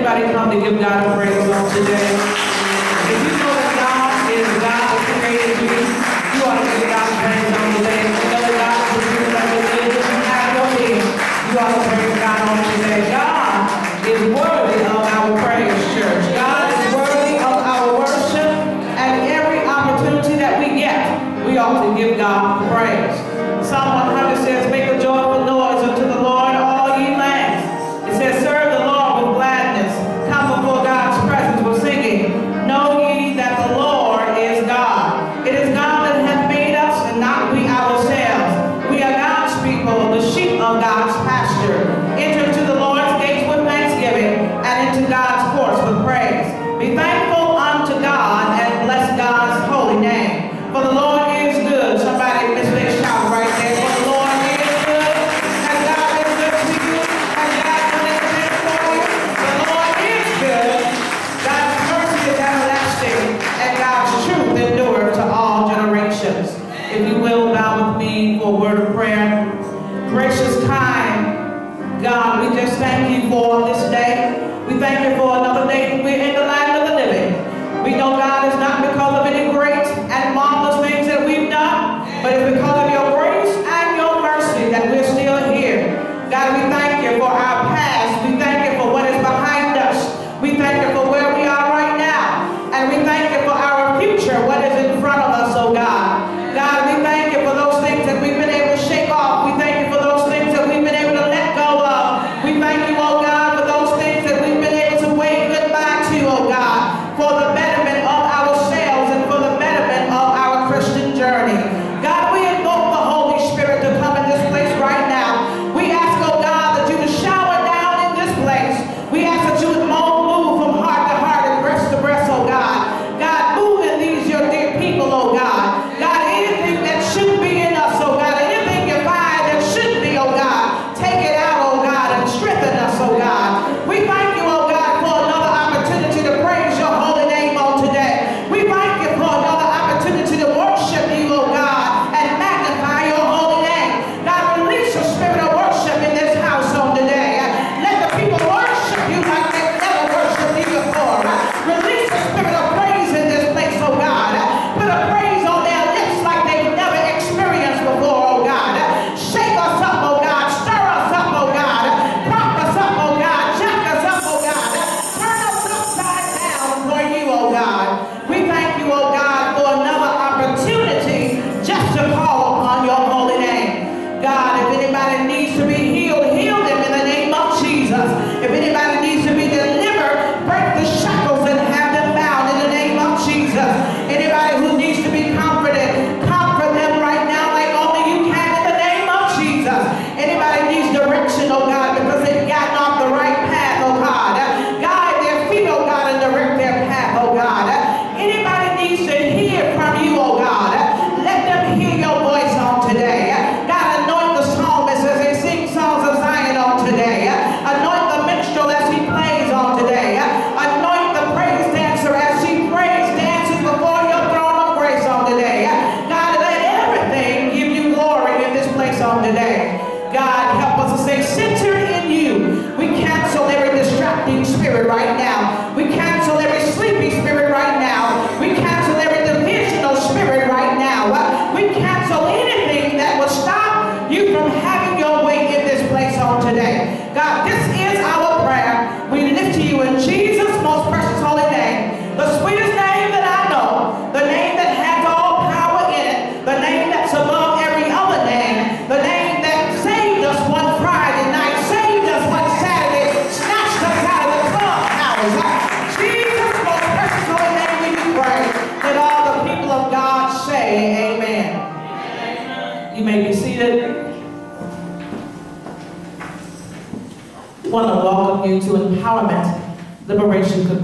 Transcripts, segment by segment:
anybody come to give God a praise on today? If you know that God is God who created you, you ought to give God praise.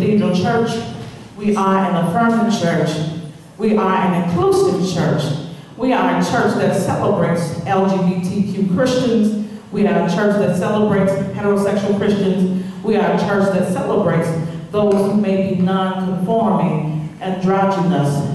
Cathedral Church. We are an affirming church. We are an inclusive church. We are a church that celebrates LGBTQ Christians. We are a church that celebrates heterosexual Christians. We are a church that celebrates those who may be non-conforming, androgynous,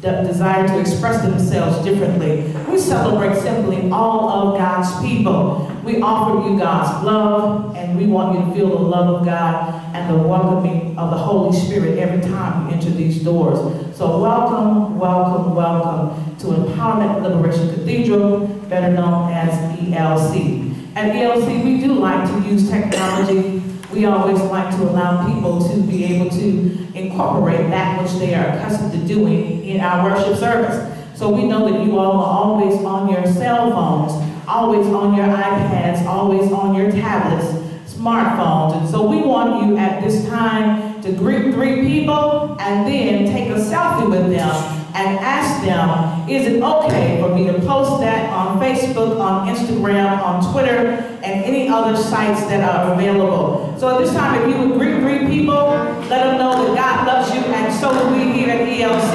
de- desire to express themselves differently. We celebrate simply all of God's people. We offer you God's love, and we want you to feel the love of God and the welcoming of the Holy Spirit every time you enter these doors. So welcome, welcome, welcome to Empowerment Liberation Cathedral, better known as ELC. At ELC, we do like to use technology. We always like to allow people to be able to incorporate that which they are accustomed to doing in our worship service. So we know that you all are always on your cell phones, always on your iPads, always on your tablets, smartphones. And so we want you at this time to greet three people and then take a selfie with them and ask them, is it okay for me to post that on Facebook, on Instagram, on Twitter, and any other sites that are available? So at this time, if you would greet three people, let them know that God loves you, and so do we here at ELC,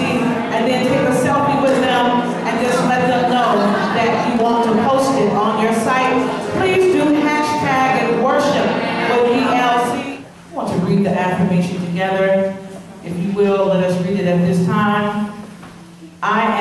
and then take a selfie with them and just let them know that you want to post it on your site. Please do hashtag and worship with ELC. I want to read the affirmation together. If you will, let us read it at this time.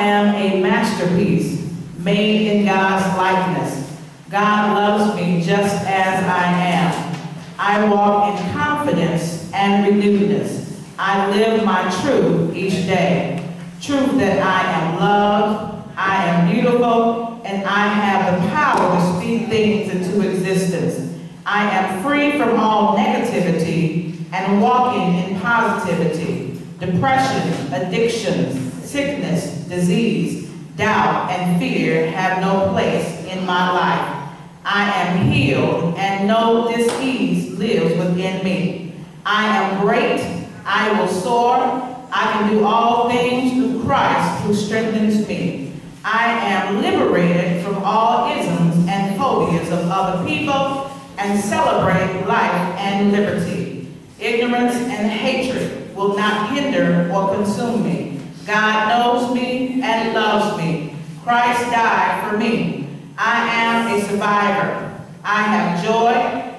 I am a masterpiece made in God's likeness. God loves me just as I am. I walk in confidence and renewedness. I live my truth each day. Truth that I am loved, I am beautiful, and I have the power to speak things into existence. I am free from all negativity and walking in positivity. Depression, addictions, sickness, disease, doubt, and fear have no place in my life. I am healed, and no disease lives within me. I am great. I will soar. I can do all things through Christ who strengthens me. I am liberated from all isms and phobias of other people and celebrate life and liberty. Ignorance and hatred will not hinder or consume me. God knows me and loves me. Christ died for me. I am a survivor. I have joy.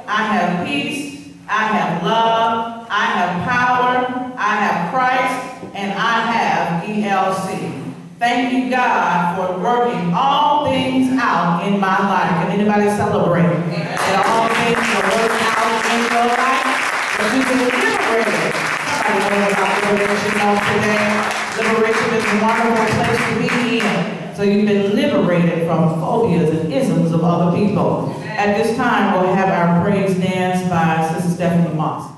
I have peace. I have love. I have power. I have Christ. And I have ELC. Thank you, God, for working all things out in my life. Can anybody celebrate that all things are working out in your life? That you've been liberated. Somebody know about on today. Liberation is a wonderful place to be in. So you've been liberated from phobias and isms of other people. At this time, we'll have our praise dance by Sister Stephanie Moss.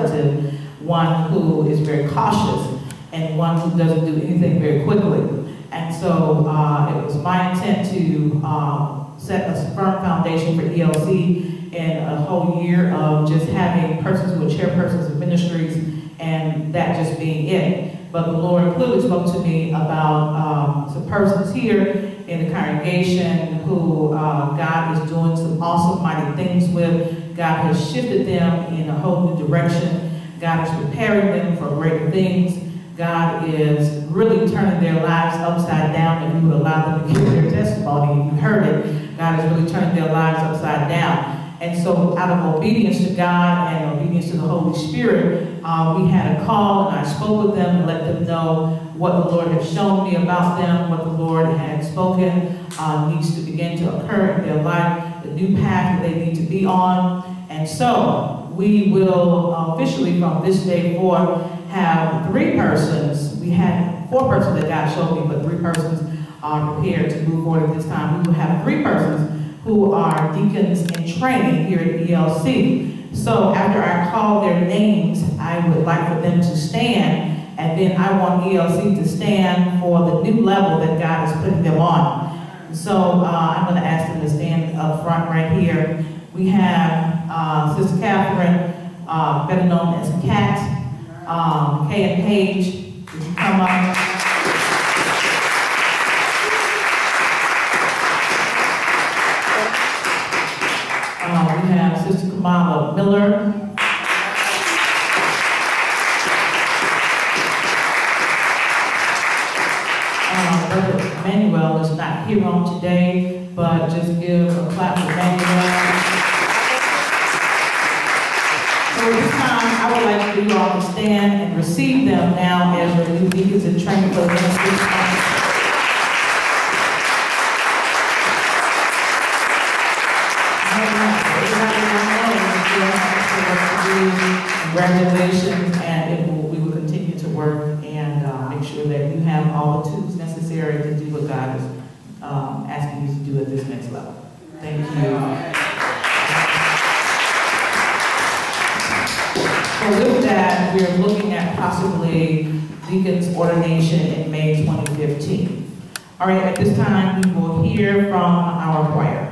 conservative, one who is very cautious, and one who doesn't do anything very quickly. And so uh, it was my intent to uh, set a firm foundation for ELC and a whole year of just having persons who are chairpersons of ministries and that just being it. But the Lord clearly spoke to me about um, some persons here in the congregation who uh, God is doing some awesome God has shifted them in a whole new direction. God is preparing them for great things. God is really turning their lives upside down if you would allow them to give their testimony. If you heard it, God is really turning their lives upside down. And so, out of obedience to God and obedience to the Holy Spirit, uh, we had a call and I spoke with them and let them know what the Lord had shown me about them, what the Lord had spoken uh, needs to begin to occur in their life, the new path that they need to be on. And so, we will officially from this day forward have three persons. We had four persons that God showed me, but three persons are prepared to move forward at this time. We will have three persons who are deacons in training here at ELC. So after I call their names, I would like for them to stand, and then I want ELC to stand for the new level that God is putting them on. So uh, I'm going to ask them to stand up front right here. We have uh, Sister Catherine, uh, better known as Kat, um, Kay and Paige. Would you come up? Uh, we have Sister Kamala Miller. Uh, Brother Manuel is not here on today, but just give a clap for Manuel. So at this time, I would like for you all to stand and receive them now as the new deacons in training for next Congratulations, and will, we will continue to work and uh, make sure that you have all the tools necessary to do what God is um, asking you to do at this next level. Thank you. So with that, we are looking at possibly deacon's ordination in May 2015. All right, at this time, we will hear from our choir.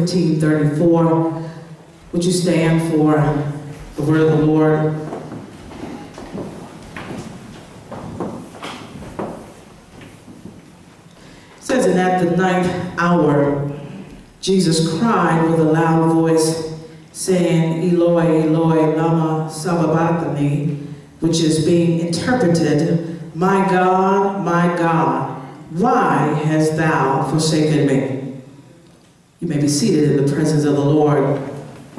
1534. Would you stand for the word of the Lord? It says, And at the ninth hour, Jesus cried with a loud voice, saying, Eloi, Eloi, lama sabachthani, which is being interpreted, My God, my God, why hast thou forsaken me? You may be seated in the presence of the Lord.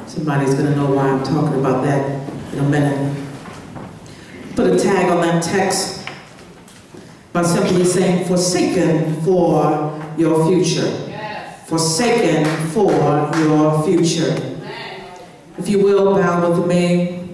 Somebody's going to know why I'm talking about that in a minute. Put a tag on that text by simply saying, Forsaken for your future. Forsaken for your future. If you will, bow with me.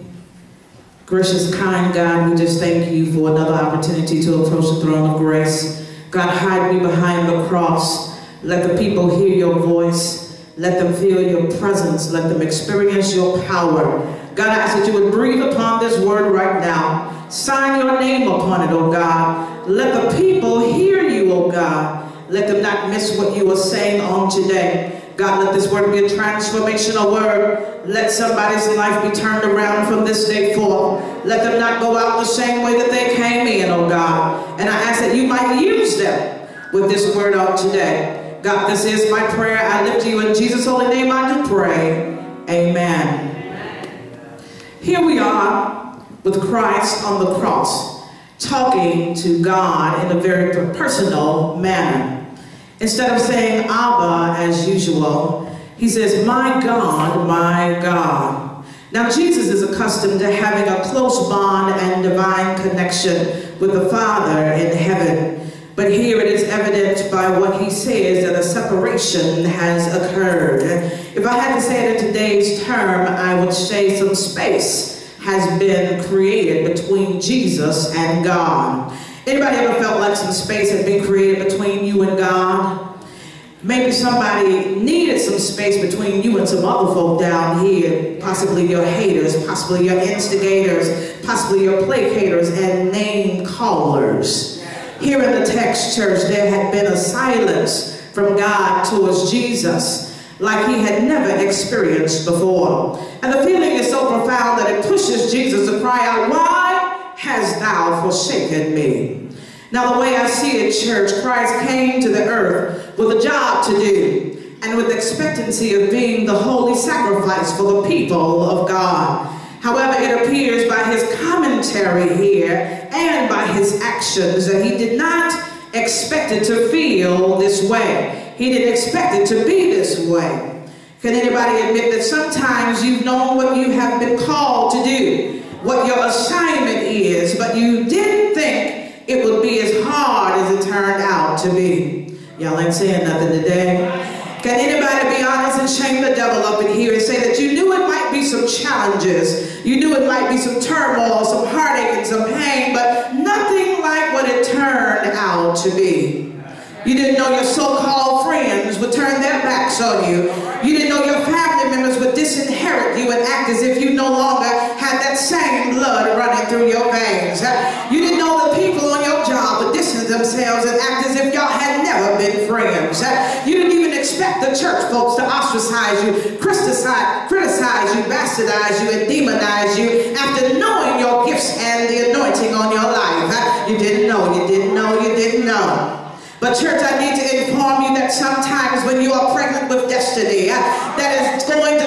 Gracious, kind God, we just thank you for another opportunity to approach the throne of grace. God, hide me behind the cross. Let the people hear your voice. Let them feel your presence. Let them experience your power. God, I ask that you would breathe upon this word right now. Sign your name upon it, oh God. Let the people hear you, oh God. Let them not miss what you are saying on today. God, let this word be a transformational word. Let somebody's life be turned around from this day forth. Let them not go out the same way that they came in, oh God. And I ask that you might use them with this word on today. God, this is my prayer. I lift to you in Jesus' holy name. I do pray. Amen. Here we are with Christ on the cross, talking to God in a very personal manner. Instead of saying Abba as usual, he says, My God, my God. Now, Jesus is accustomed to having a close bond and divine connection with the Father in heaven. But here it is evident by what he says that a separation has occurred. If I had to say it in today's term, I would say some space has been created between Jesus and God. Anybody ever felt like some space had been created between you and God? Maybe somebody needed some space between you and some other folk down here, possibly your haters, possibly your instigators, possibly your placators and name callers. Here in the text church, there had been a silence from God towards Jesus like he had never experienced before. And the feeling is so profound that it pushes Jesus to cry out, Why hast thou forsaken me? Now, the way I see it, church, Christ came to the earth with a job to do and with expectancy of being the holy sacrifice for the people of God. However, it appears by his commentary here and by his actions that he did not expect it to feel this way. He didn't expect it to be this way. Can anybody admit that sometimes you've known what you have been called to do, what your assignment is, but you didn't think it would be as hard as it turned out to be. Y'all ain't saying nothing today. Can anybody be shame the devil up in here and say that you knew it might be some challenges, you knew it might be some turmoil, some heartache and some pain, but nothing like what it turned out to be. You didn't know your so-called friends would turn their backs on you. You didn't know your family members would disinherit you and act as if you no longer had that same blood running through your veins. You didn't know the people on your job would distance themselves and act as if y'all had never been friends. Expect the church folks to ostracize you, criticize, criticize you, bastardize you, and demonize you after knowing your gifts and the anointing on your life. You didn't know, you didn't know, you didn't know. But church, I need to inform you that sometimes when you are pregnant with destiny, that is going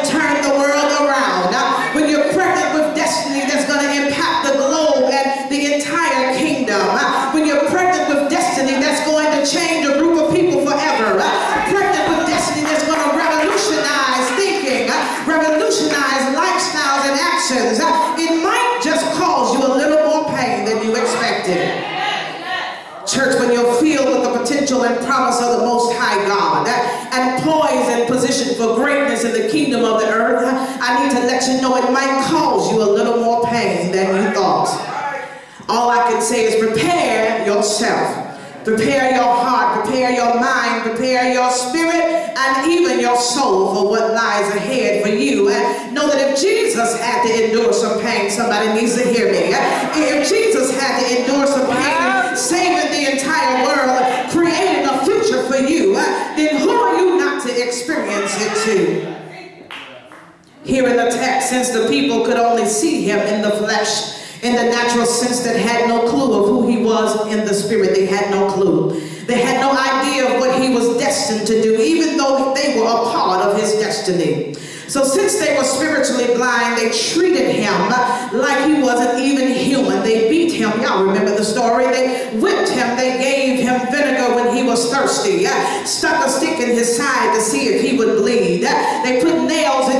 yourself. Prepare your heart, prepare your mind, prepare your spirit, and even your soul for what lies ahead for you. And know that if Jesus had to endure some pain, somebody needs to hear me. If Jesus had to endure some pain, saving the entire world, creating a future for you, uh, then who are you not to experience it too? Here in the text, since the people could only see him in the flesh, in the natural sense that had no clue of who he was in the spirit, they had no clue. They had no idea of what he was destined to do, even though they were a part of his destiny. So since they were spiritually blind, they treated him like he wasn't even human. They beat him. Y'all remember the story? They whipped him. They gave him vinegar when he was thirsty. Stuck a stick in his side to see if he would bleed. They put nails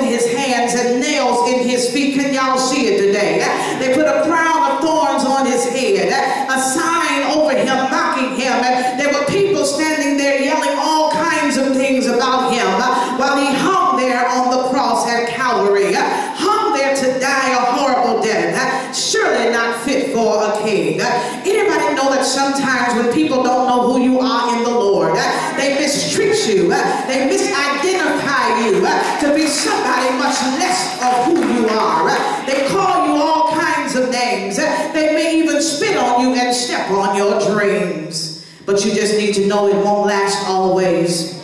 you, uh, they misidentify you uh, to be somebody much less of who you are. Uh, They call you all kinds of names. They may even spit on you and step on your dreams. But you just need to know it won't last always.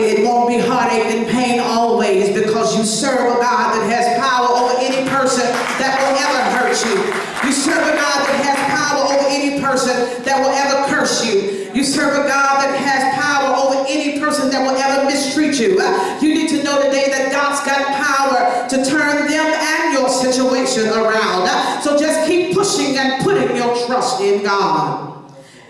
It won't be heartache and pain always because you serve a God that has power over any person that will ever hurt you. You serve a God that has power over any person that will ever curse you. You serve a God situation around. So just keep pushing and putting your trust in God.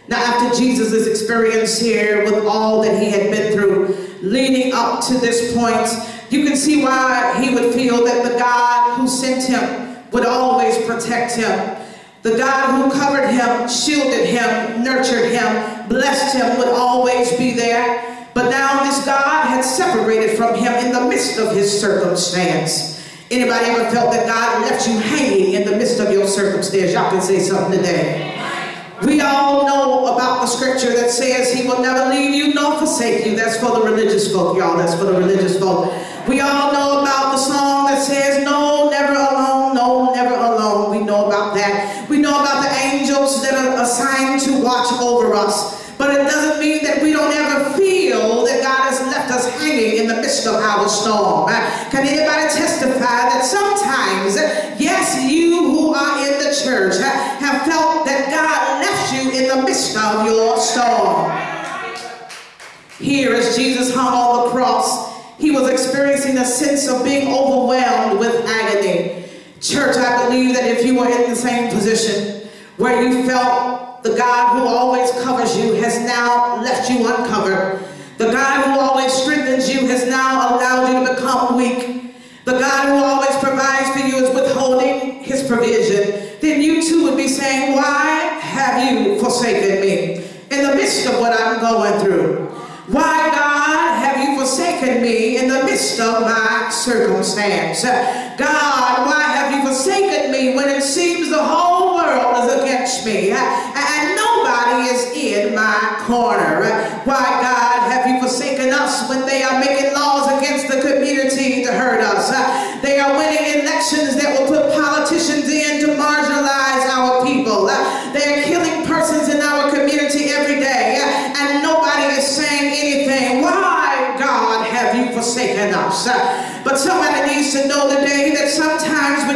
Now, after Jesus' experience here with all that he had been through, leading up to this point, you can see why he would feel that the God who sent him would always protect him. The God who covered him, shielded him, nurtured him, blessed him would always be there. But now this God had separated from him in the midst of his circumstance. Anybody ever felt that God left you hanging in the midst of your circumstance? Y'all can say something today. We all know about the scripture that says he will never leave you nor forsake you. That's for the religious folk, y'all. That's for the religious folk. We all know about the song that says, No, never alone, no, never alone. We know about that. We know about the angels that are assigned to watch over us. Midst of our storm. Uh, Can anybody testify that sometimes, yes, you who are in the church uh, have felt that God left you in the midst of your storm? Here, as Jesus hung on the cross, he was experiencing a sense of being overwhelmed with agony. Church, I believe that if you were in the same position where you felt the God who always covers you has now left you uncovered, the God forsaken me in the midst of what I'm going through? Why, God, have you forsaken me in the midst of my circumstance? God, why have you forsaken me when it seems the whole world is against me and nobody is in my corner? Why, God, have you forsaken us when they are making laws against the community to hurt us? They are winning elections that will put politicians in to marginalize our people. They are killing persons in our community every day and nobody is saying anything. Why, God, have forsaken us? But somebody needs to know today that sometimes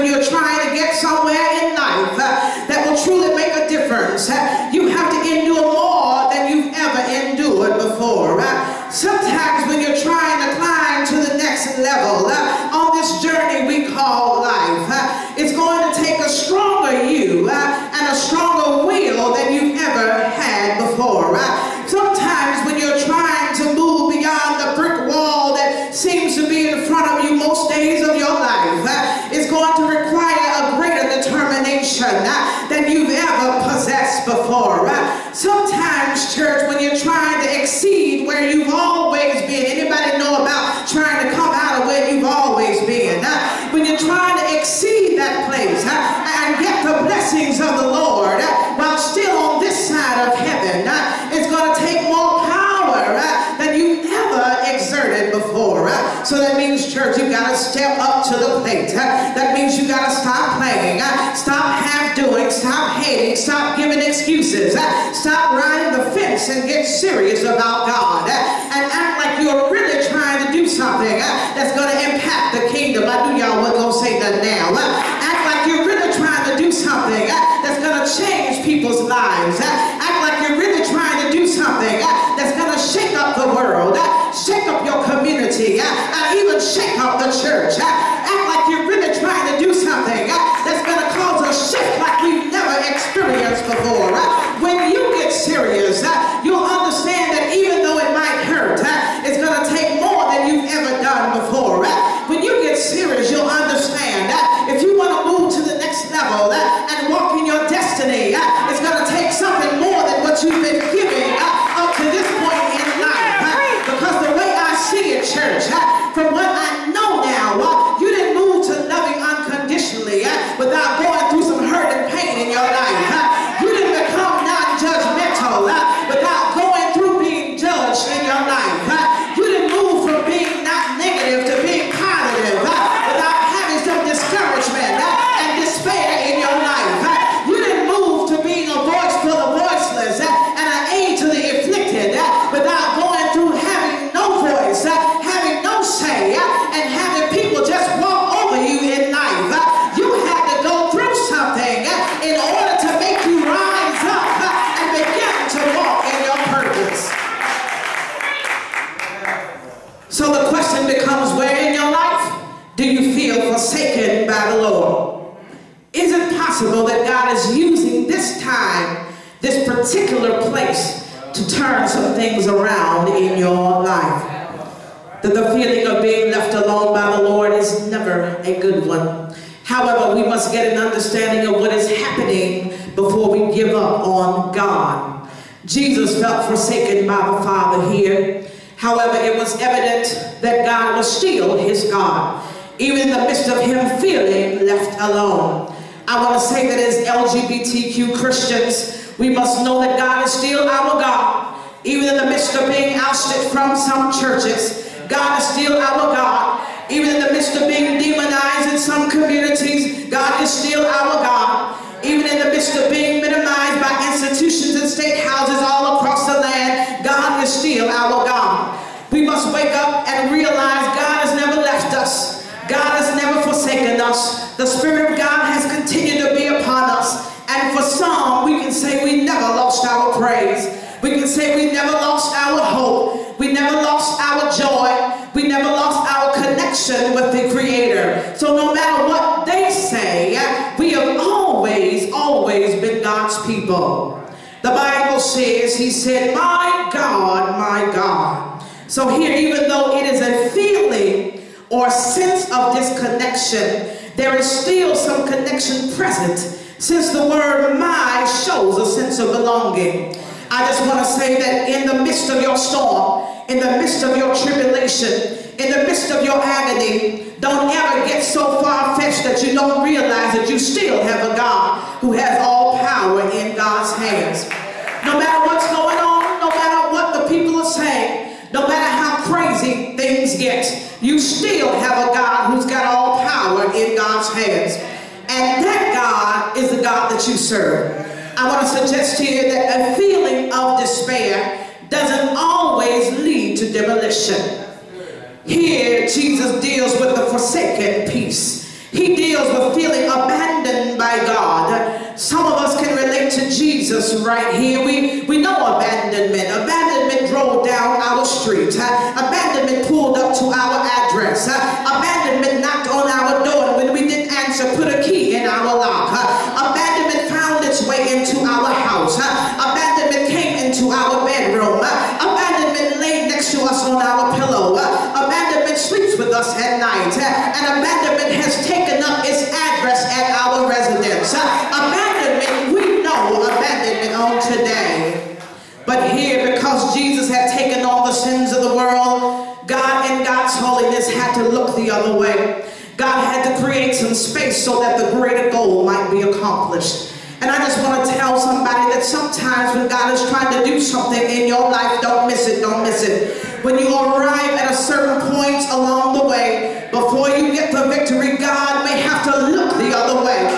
stop hating. Stop giving excuses. Uh, Stop riding the fence and get serious about God. Uh, And act like you're really trying to do something uh, that's going to impact the kingdom. I knew y'all wasn't going to say that now. Uh, act like you're really trying to do something uh, that's going to change people's lives. Uh, act like you're really trying to do something that's going to shake up the world, shake up your community, even shake up the church. Experienced before. However, we must get an understanding of what is happening before we give up on God. Jesus felt forsaken by the Father here. However, it was evident that God was still his God, even in the midst of him feeling left alone. I want to say that as LGBTQ Christians, we must know that God is still our God, even in the midst of being ousted from some churches. God is still our God. Even in the midst of being demonized in some communities, God is still our God. Even in the midst of being minimized by institutions and state houses all across the land, God is still our God. We must wake up and realize God has never left us. God has never forsaken us. The Spirit of God has continued to be upon us. And for some, we can say we never lost our praise. We can say we never lost our hope. We never lost our joy. We never lost connection with the Creator. So no matter what they say, we have always, always been God's people. The Bible says, He said, My God, my God. So here, even though it is a feeling or sense of disconnection, there is still some connection present since the word my shows a sense of belonging. I just want to say that in the midst of your storm, in the midst of your tribulation, in the midst of your agony, don't ever get so far-fetched that you don't realize that you still have a God who has all power in God's hands. No matter what's going on, no matter what the people are saying, no matter how crazy things get, you still have a God who's got all power in God's hands. And that God is the God that you serve. I want to suggest you that a feeling of despair doesn't always lead to demolition. Here, Jesus deals with the forsaken piece. He deals with feeling abandoned by God. Some of us can relate to Jesus right here. We, we know abandonment. Abandonment drove down our street. Uh, other way. God had to create some space so that the greater goal might be accomplished. And I just want to tell somebody that sometimes when God is trying to do something in your life, don't miss it, don't miss it. When you arrive at a certain point along the way, before you get the victory, God may have to look the other way.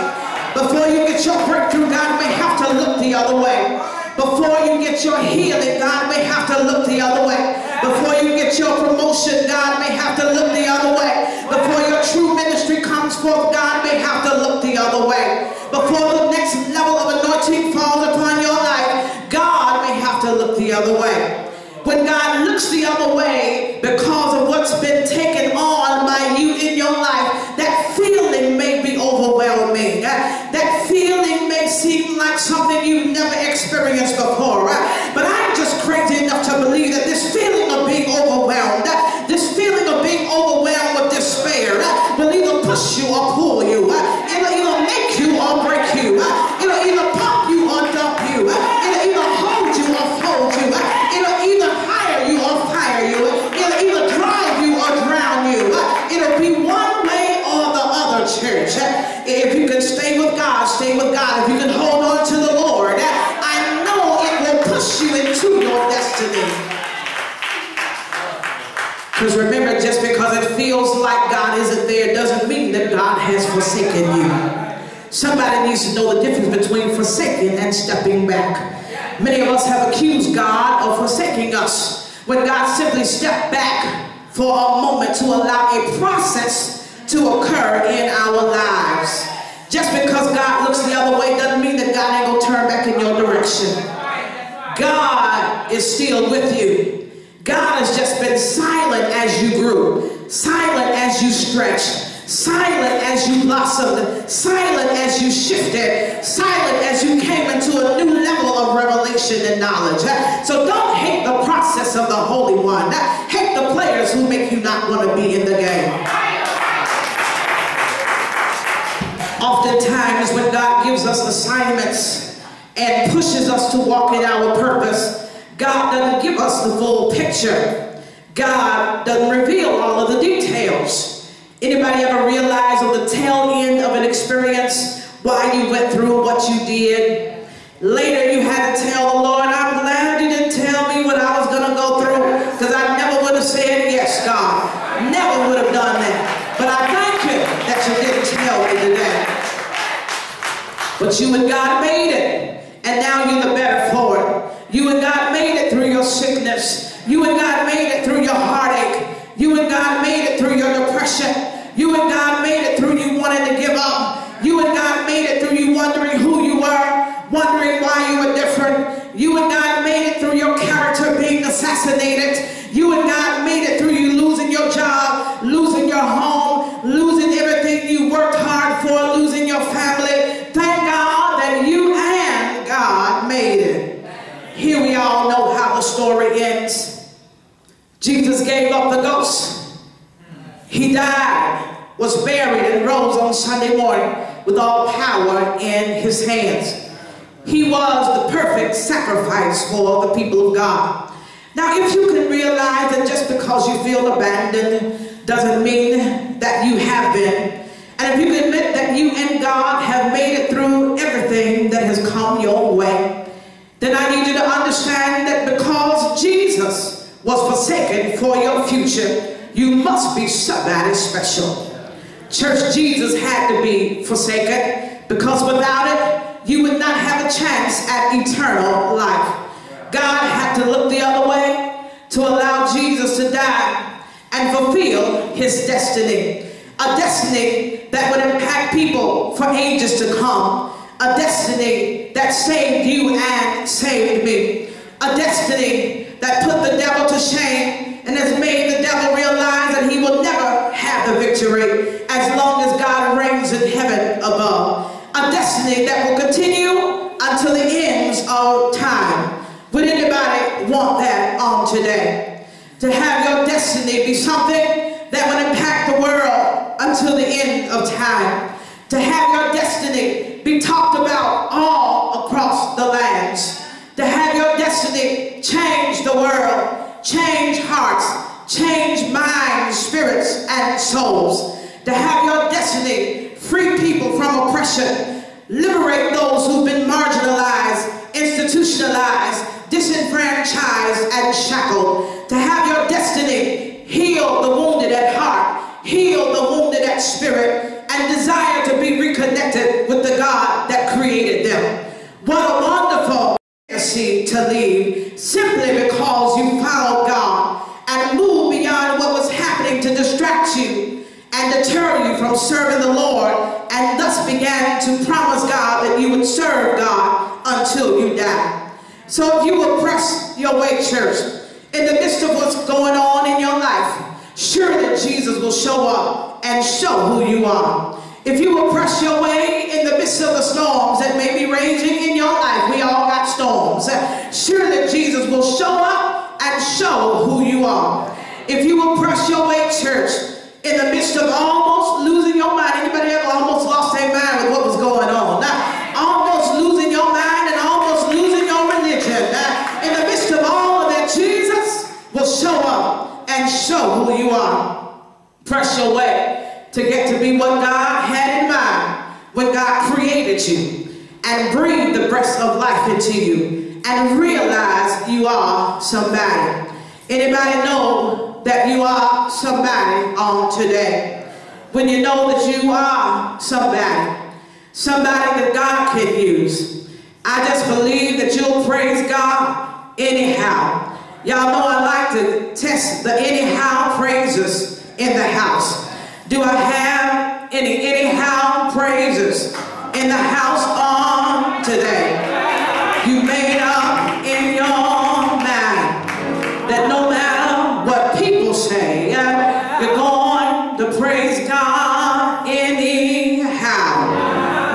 Before you get your breakthrough, God may have to look the other way. Before you get your healing, God may have to look the other way. Before you get your promotion, God may have to look the other way. Before your true ministry comes forth, God may have to look the other way. Before the next level of anointing falls upon your life, God may have to look the other way. When God looks the other way because of what's been taken on by you in your life, that feeling may be overwhelming. That, feeling may seem like something you've never experienced before. But I'm just crazy enough to believe that this feeling of being overwhelmed, forsaking and stepping back. Many of us have accused God of forsaking us when God simply stepped back for a moment to allow a process to occur in our lives. Just because God looks the other way doesn't mean that God ain't gonna turn back in your direction. God is still with you. God has just been silent as you grew, silent as you stretched, silent as you blossomed, silent as you shifted, silent as you came into a new level of revelation and knowledge. So don't hate the process of the Holy One. Hate the players who make you not want to be in the game. Oftentimes, when God gives us assignments and pushes us to walk in our purpose, God doesn't give us the full picture. God doesn't reveal all of the details. Anybody ever realize on the tail end of an experience why you went through what you did? Later, you had to tell the Lord, I'm glad you didn't tell me what I was going to go through because I never would have said yes, God. Never would have done that. But I thank you that you didn't tell me today. But you and God made it. And now you're the better for it. You and God made it through your sickness. You and God made it through your heartache. You and God made it through your depression. And God made it through you wanting to give up. You and God made it through you wondering who you were, wondering buried, and rose on Sunday morning with all power in his hands. He was the perfect sacrifice for the people of God. Now, if you can realize that just because you feel abandoned doesn't mean that you have been, and if you can admit that you and God have made it through everything that has come your way, then I need you to understand that because Jesus was forsaken for your future, you must be somebody special. Church, Jesus had to be forsaken because without it, you would not have a chance at eternal life. God had to look the other way to allow Jesus to die and fulfill his destiny. A destiny that would impact people for ages to come. A destiny that saved you and saved me. A destiny that put the devil to shame and has made the devil realize that he will never the victory as long as God reigns in heaven above. A destiny that will continue until the ends of time. Would anybody want that on today? To have your destiny be something that would impact the world until the end of time. To have your destiny be talked about all across the lands. To have your destiny change the world, change hearts, change minds, spirits, and souls. To have your destiny free people from oppression, liberate those who've been marginalized, institutionalized, disenfranchised, and shackled. To have your destiny heal the wounded at heart, heal the wounded at spirit, and desire to be reconnected with the God that created them. What a wonderful tendency to leave simply because you followed God and moved beyond what was happening to distract you and deter you from serving the Lord and thus began to promise God that you would serve God until you die. So if you will press your way, church, in the midst of what's going on in your life, sure that Jesus will show up and show who you are. If you will press your way in the midst of the storms that may be raging in your life, we all got storms. Sure that Jesus will show up and show who you are. If you will press your way, church, in the midst of almost losing your mind, anybody ever almost lost their mind with what was going on? Now, almost losing your mind and almost losing your religion. Now, in the midst of all of that, Jesus will show up and show who you are. Press your way to get to be what God had in mind when God created you and breathed the breath of life into you and realize you are somebody. Anybody know that you are somebody on today? When you know that you are somebody, somebody that God can use. I just believe that you'll praise God anyhow. Y'all know I like to test the anyhow praises in the house. Do I have any anyhow praises in the house on today? God anyhow.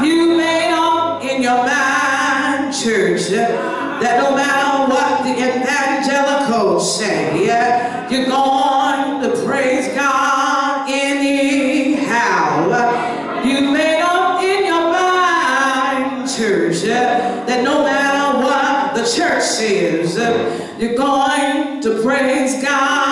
You made up in your mind, church, uh, that no matter what the evangelicals say, uh, you're going to praise God anyhow. Uh, You made up in your mind, church, uh, that no matter what the church says, uh, you're going to praise God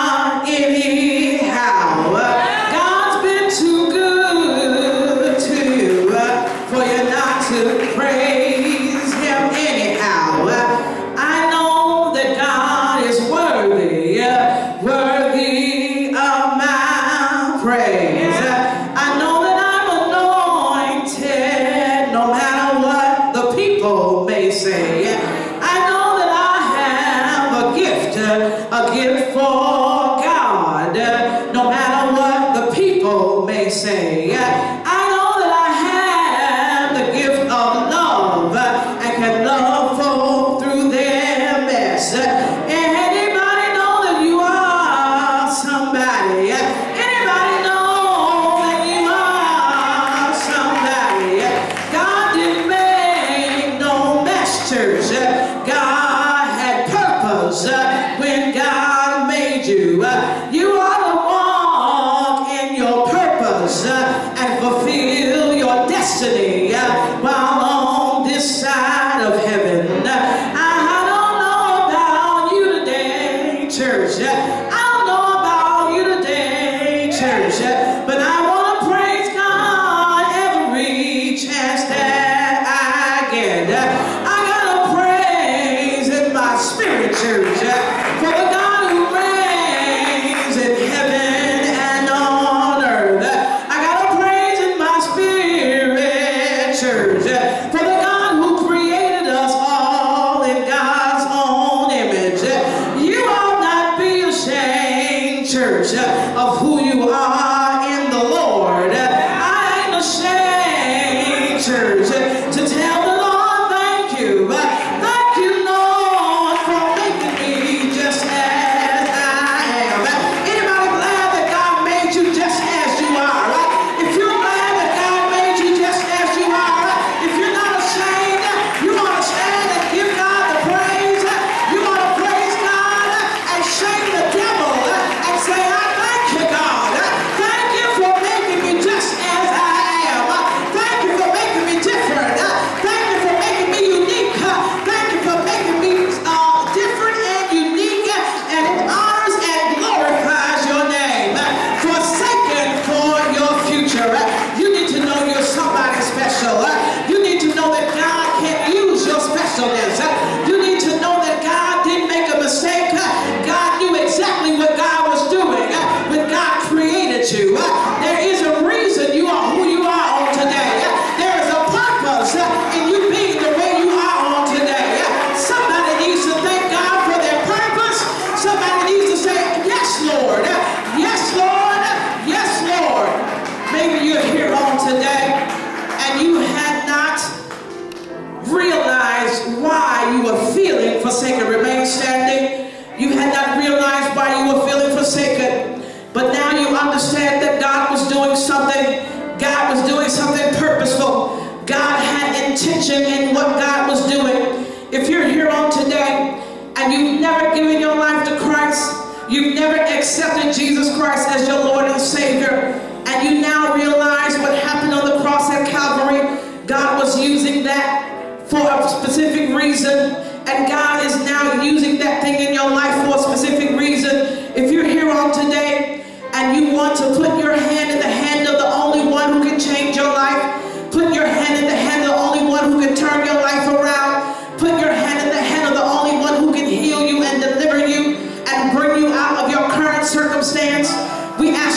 you've never given your life to Christ, you've never accepted Jesus Christ as your Lord and Savior, and you now realize what happened on the cross at Calvary, God was using that for a specific reason, and God is now using that thing in your life for a specific reason. If you're here on today and you want to put your hand in the hand of the only one who can change your life,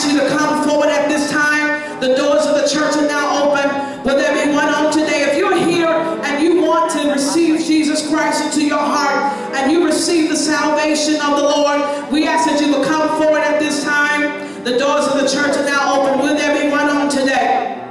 ask you to come forward at this time. The doors of the church are now open. Will there be one on today? If you're here and you want to receive Jesus Christ into your heart and you receive the salvation of the Lord, we ask that you will come forward at this time. The doors of the church are now open. Will there be one on today?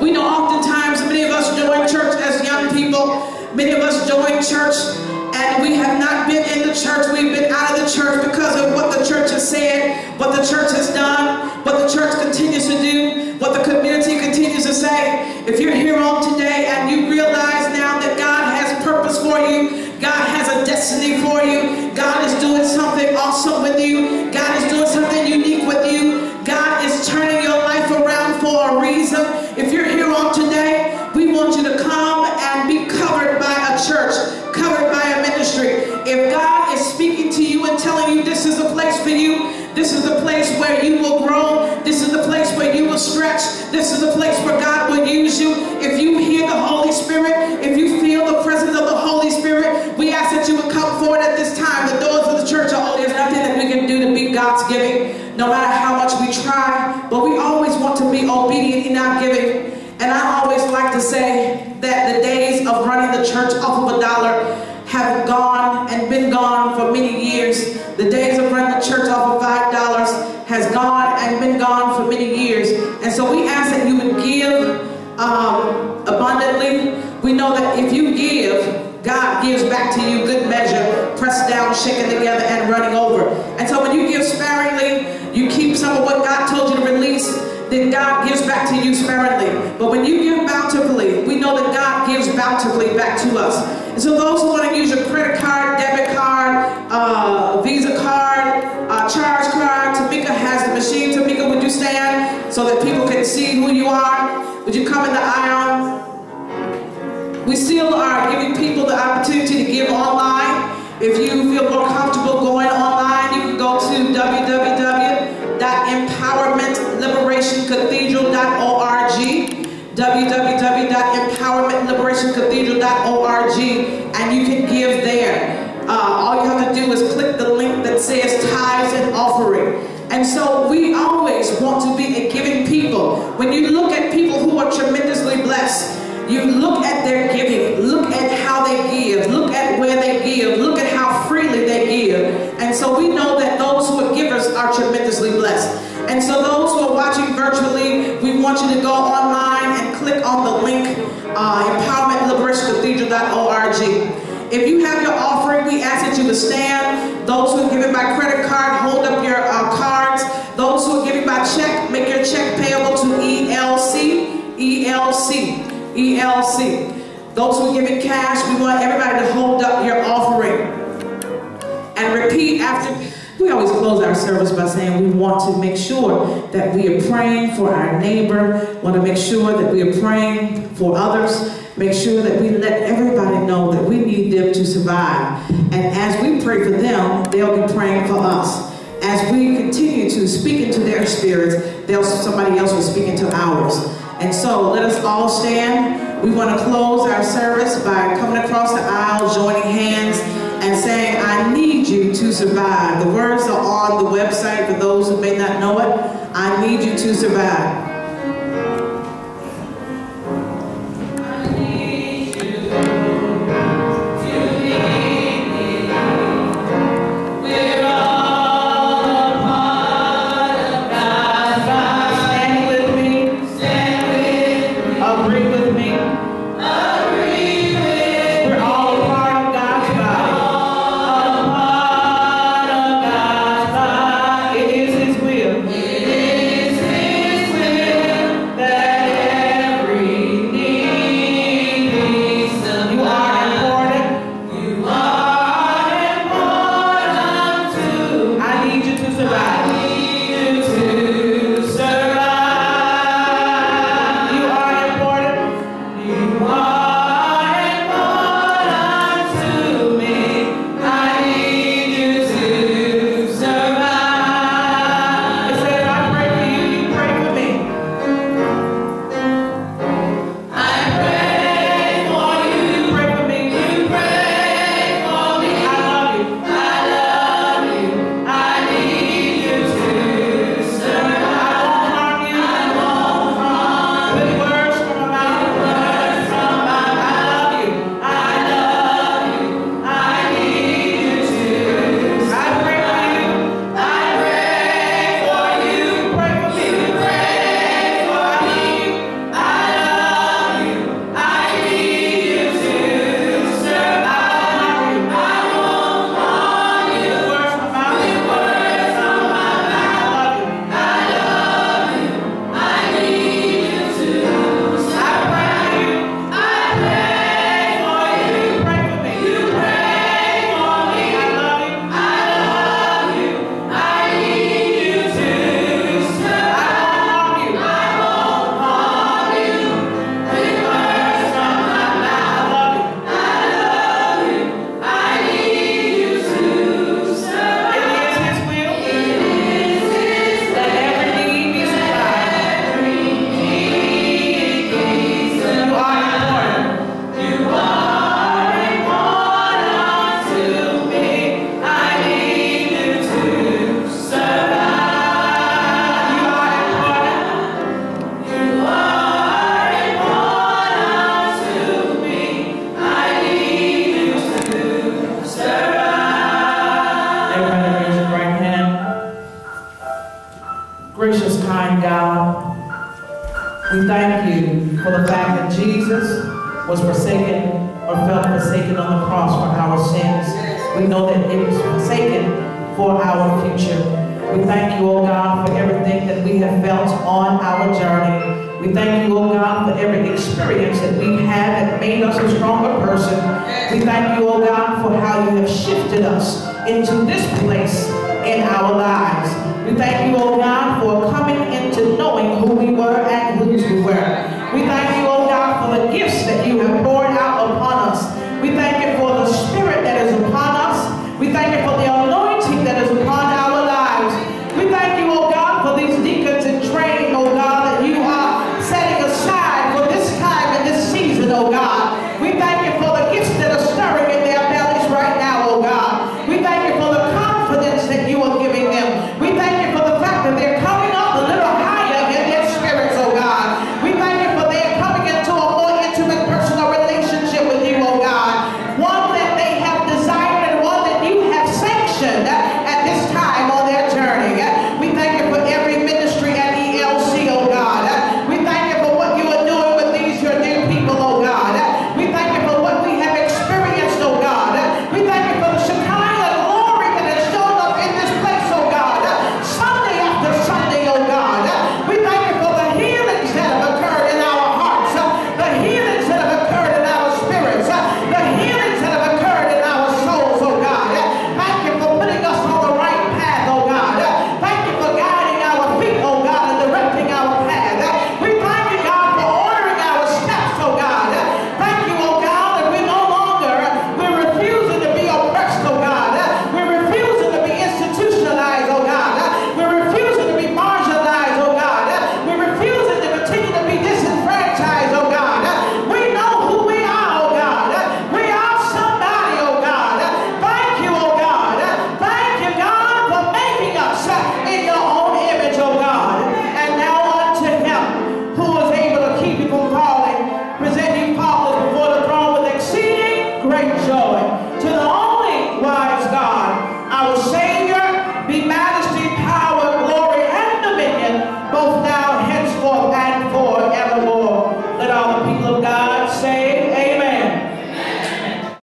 We know oftentimes many of us join church as young people. Many of us join church and we have not been in the church. We've been out of the church because of what the church has said, what the church has done, what the church continues to do, what the community continues to say. If you're here on today and you realize now that God has purpose for you, God has a destiny for you, God is doing something awesome with you, this is a place where God will use you. If you hear the Holy Spirit, if you feel the presence of the Holy Spirit, we ask that you would come forward at this time. The doors of the church are open. There's nothing that we can do to beat God's giving, no matter how much we try, but we always want to be obedient in our giving. And I always like to say that the days of running the church off of a dollar And so we ask that you would give um, abundantly. We know that if you give, God gives back to you good measure, pressed down, shaken together, and running over. And so when you give sparingly, you keep some of what God told you to release, then God gives back to you sparingly. But when you give bountifully, we know that God gives bountifully back to us. And so those who want to use your credit card, debit card, uh, Visa card, uh, charge card, Tamika has the machine. Tamika, would you stand so that people see who you are? Would you come in the aisle? We still are giving people the opportunity to give online. If you feel more comfortable going online, you can go to www.empowermentliberationcathedral.org www.empowermentliberationcathedral.org and you can give there. Uh, all you have to do is click the link that says tithes and offering. And so When you look at people who are tremendously blessed, you look at their giving, look at how they give, look at where they give, look at how freely they give. And so we know that those who are givers are tremendously blessed. And so those who are watching virtually, we want you to go online and click on the link, uh. If you have your offering, we ask that you to stand. Those who are giving by credit card, ELC. Those who are giving cash, we want everybody to hold up your offering. And repeat after. We always close our service by saying we want to make sure that we are praying for our neighbor, want to make sure that we are praying for others, make sure that we let everybody know that we need them to survive. And as we pray for them, they'll be praying for us. As we continue to speak into their spirits, they'll somebody else will speak into ours. And so let us all stand. We want to close our service by coming across the aisle, joining hands, and saying, I need you to survive. The words are on the website for those who may not know it. I need you to survive.